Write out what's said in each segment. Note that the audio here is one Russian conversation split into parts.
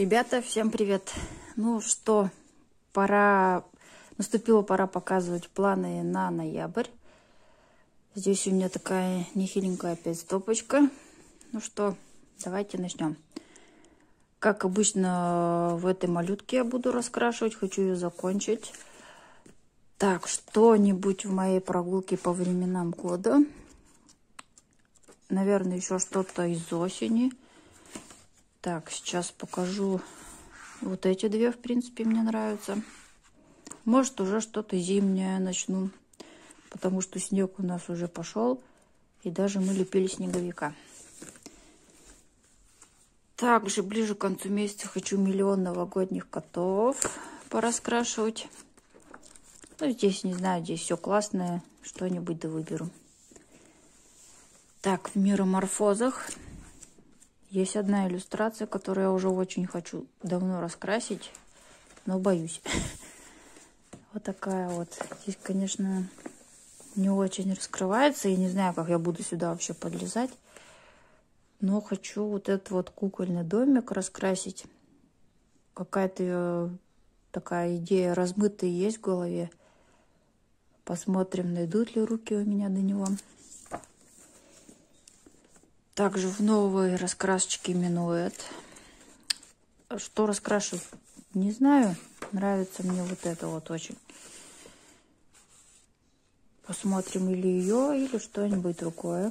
Ребята, всем привет! Ну что, пора, наступила пора показывать планы на ноябрь. Здесь у меня такая нехиленькая опять стопочка. Ну что, давайте начнем. Как обычно, в этой малютке я буду раскрашивать, хочу ее закончить. Так, что-нибудь в моей прогулке по временам года. Наверное, еще что-то из осени. Так, сейчас покажу. Вот эти две, в принципе, мне нравятся. Может, уже что-то зимнее начну. Потому что снег у нас уже пошел. И даже мы лепили снеговика. Также ближе к концу месяца хочу миллион новогодних котов пораскрашивать. Ну, здесь, не знаю, здесь все классное. Что-нибудь да выберу. Так, в мироморфозах есть одна иллюстрация, которую я уже очень хочу давно раскрасить, но боюсь. Вот такая вот. Здесь, конечно, не очень раскрывается. И не знаю, как я буду сюда вообще подлезать. Но хочу вот этот вот кукольный домик раскрасить. Какая-то э, такая идея размытая есть в голове. Посмотрим, найдут ли руки у меня до него. Также в новой раскрасочке минует. Что раскрашу, не знаю. Нравится мне вот это вот очень. Посмотрим или ее, или что-нибудь другое.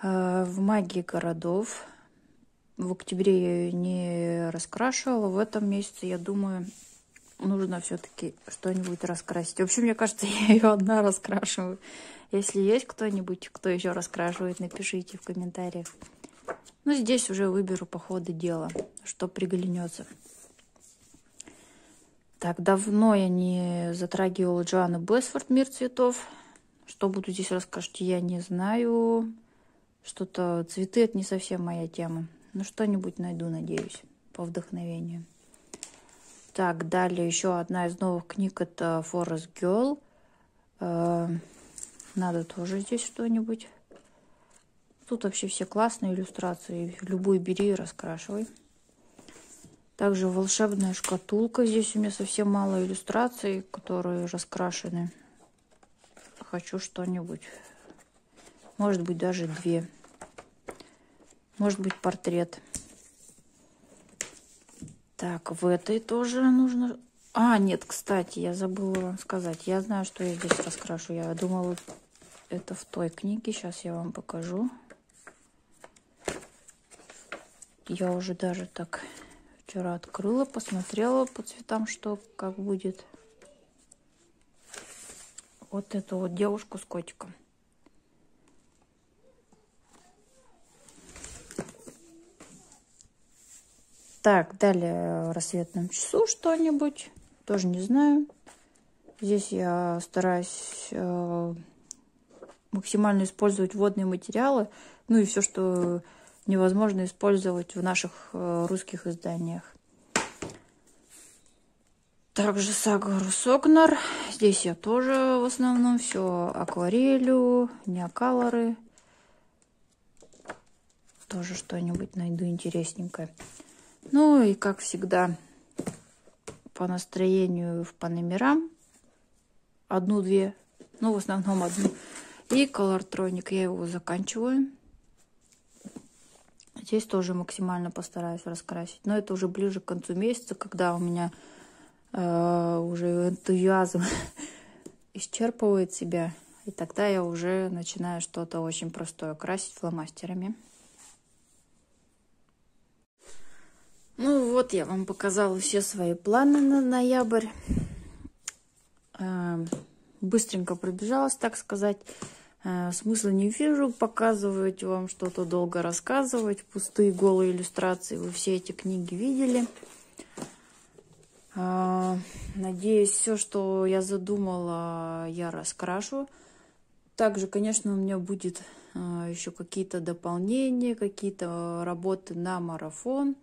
А, в магии городов. В октябре я ее не раскрашивала. В этом месяце, я думаю, нужно все-таки что-нибудь раскрасить. Вообще, мне кажется, я ее одна раскрашиваю. Если есть кто-нибудь, кто еще раскрашивает, напишите в комментариях. Ну, здесь уже выберу по ходу дела, что приглянется. Так, давно я не затрагивала Джоанну Бесфорд «Мир цветов». Что буду здесь рассказывать, я не знаю. Что-то цветы – это не совсем моя тема. Ну, что-нибудь найду, надеюсь, по вдохновению. Так, далее еще одна из новых книг – это «Forest Girl». Э, надо тоже здесь что-нибудь. Тут вообще все классные иллюстрации. Любую бери и раскрашивай. Также волшебная шкатулка. Здесь у меня совсем мало иллюстраций, которые раскрашены. Хочу что-нибудь. Может быть, даже две. Может быть, портрет. Так, в этой тоже нужно... А, нет, кстати, я забыла вам сказать. Я знаю, что я здесь раскрашу. Я думала, это в той книге. Сейчас я вам покажу. Я уже даже так вчера открыла, посмотрела по цветам, что как будет. Вот эту вот девушку с котиком. Так, далее в рассветном часу что-нибудь. Тоже не знаю. Здесь я стараюсь э, максимально использовать водные материалы, ну и все, что невозможно использовать в наших э, русских изданиях. Также сага Русогнар. Здесь я тоже в основном все акварелью, неоколоры. Тоже что-нибудь найду интересненькое. Ну и как всегда по настроению по номерам. Одну-две, ну в основном одну и колортроник я его заканчиваю. Здесь тоже максимально постараюсь раскрасить. Но это уже ближе к концу месяца, когда у меня э, уже энтузиазм исчерпывает себя. И тогда я уже начинаю что-то очень простое красить фломастерами. Ну вот, я вам показала все свои планы на ноябрь. Э, быстренько пробежалась, так сказать. Э, смысла не вижу показывать вам что-то долго рассказывать. Пустые голые иллюстрации. Вы все эти книги видели. Э, надеюсь, все, что я задумала, я раскрашу. Также, конечно, у меня будет еще какие-то дополнения, какие-то работы на марафон.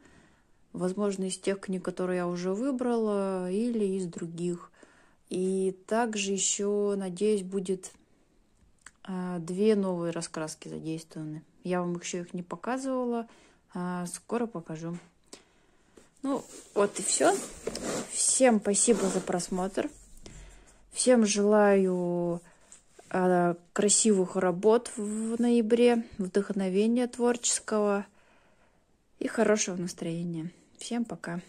Возможно, из тех книг, которые я уже выбрала, или из других. И также еще, надеюсь, будет а, две новые раскраски задействованы. Я вам еще их не показывала, а скоро покажу. Ну, вот и все. Всем спасибо за просмотр. Всем желаю э, красивых работ в ноябре, вдохновения творческого и хорошего настроения. Всем пока.